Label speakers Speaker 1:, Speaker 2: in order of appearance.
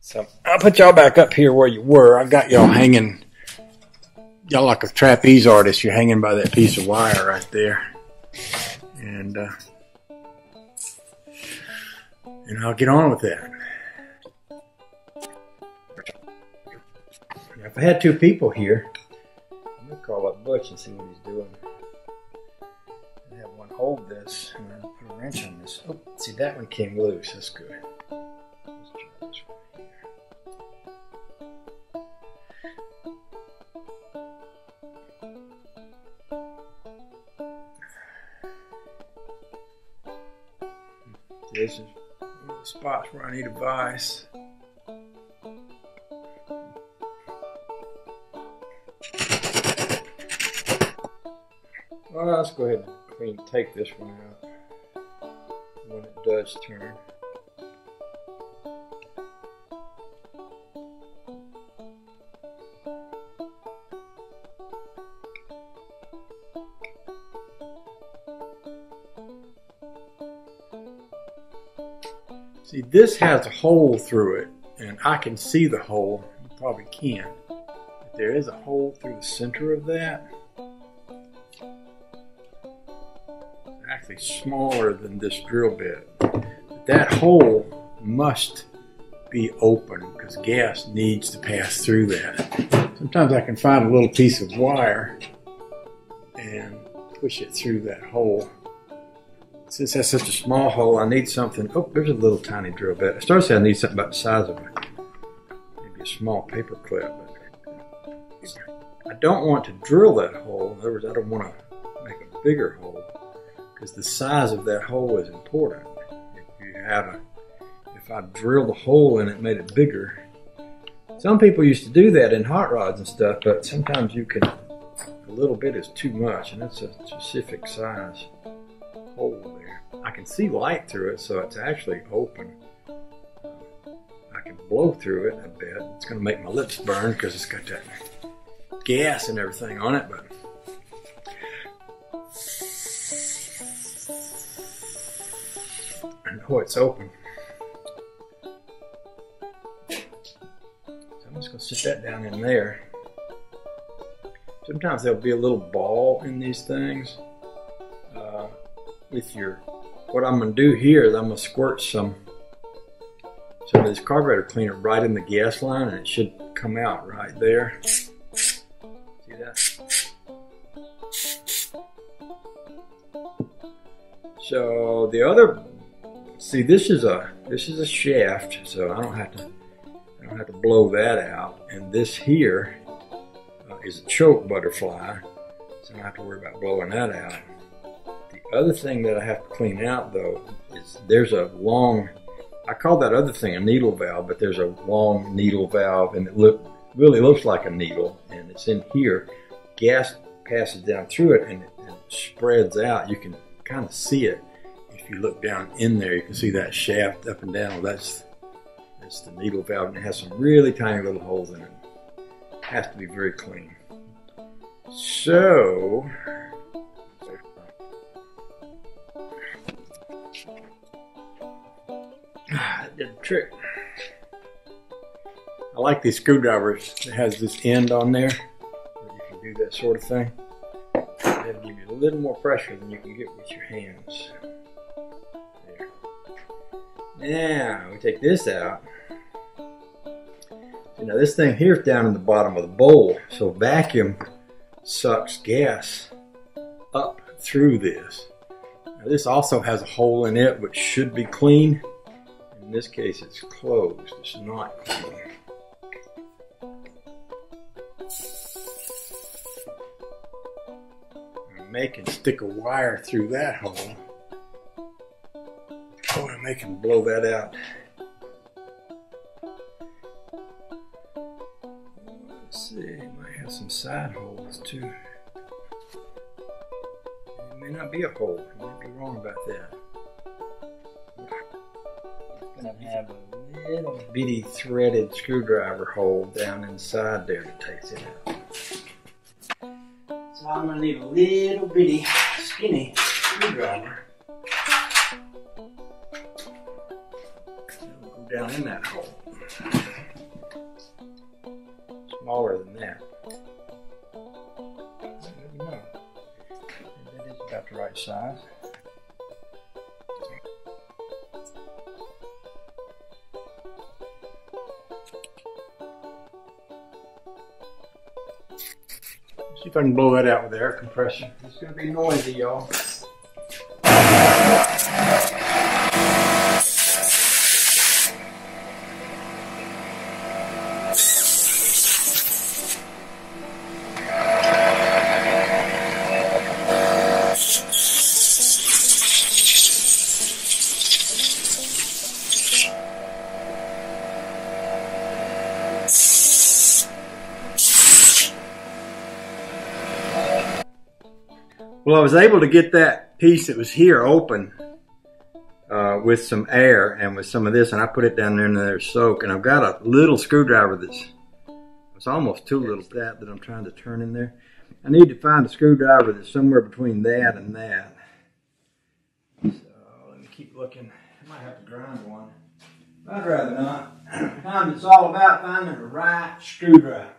Speaker 1: So I'll put y'all back up here where you were. I've got y'all hanging. Y'all like a trapeze artist. You're hanging by that piece of wire right there. And, uh, and I'll get on with that. If I had two people here, let me call up Butch and see what he's doing. I have one hold this and put a wrench on this. Oh, see that one came loose. That's good. Spots where I need advice. Well, let's go ahead and clean, take this one out when it does turn. See, this has a hole through it, and I can see the hole. You probably can. But there is a hole through the center of that. actually smaller than this drill bit. But that hole must be open because gas needs to pass through that. Sometimes I can find a little piece of wire and push it through that hole. Since that's such a small hole, I need something. Oh, there's a little tiny drill bit. I started saying I need something about the size of a, maybe a small paper clip, I don't want to drill that hole. In other words, I don't want to make a bigger hole because the size of that hole is important. If you have a, if I drilled a hole and it made it bigger, some people used to do that in hot rods and stuff, but sometimes you can, a little bit is too much, and that's a specific size hole. I can see light through it, so it's actually open. I can blow through it a bit. It's going to make my lips burn because it's got that gas and everything on it, but I know it's open. So I'm just going to sit that down in there. Sometimes there'll be a little ball in these things. Uh, with your, what I'm going to do here is I'm going to squirt some some of this carburetor cleaner right in the gas line and it should come out right there. See that? So the other See, this is a this is a shaft, so I don't have to I don't have to blow that out. And this here uh, is a choke butterfly, so I don't have to worry about blowing that out. The other thing that I have to clean out though is there's a long I call that other thing a needle valve, but there's a long needle valve, and it look really looks like a needle, and it's in here. Gas passes down through it, and it, and it spreads out. You can kind of see it If you look down in there, you can see that shaft up and down. That's that's the needle valve, and it has some really tiny little holes in it. it has to be very clean. So. Did the trick. I like these screwdrivers. It has this end on there. You can do that sort of thing. That'll give you a little more pressure than you can get with your hands. There. Now we take this out. Know, this thing here is down in the bottom of the bowl, so vacuum sucks gas up through this. Now, this also has a hole in it, which should be clean. In this case, it's closed. It's not clean. Make and stick a wire through that hole. Want to make him blow that out. Let's see, might have some side holes too. It may not be a hole. I might be wrong about that. It's gonna have a little bitty threaded screwdriver hole down inside there that takes it out. So I'm gonna need a little bitty skinny screwdriver. It'll go down in that hole. Smaller than that. That is about the right size. See if I can blow that out with air compression. It's going to be noisy, y'all. Well, I was able to get that piece that was here open uh, with some air and with some of this, and I put it down there in there soak. And I've got a little screwdriver that's it's almost too little that that I'm trying to turn in there. I need to find a screwdriver that's somewhere between that and that. So let me keep looking. I might have to grind one. I'd rather not. Sometimes it's all about finding the right screwdriver.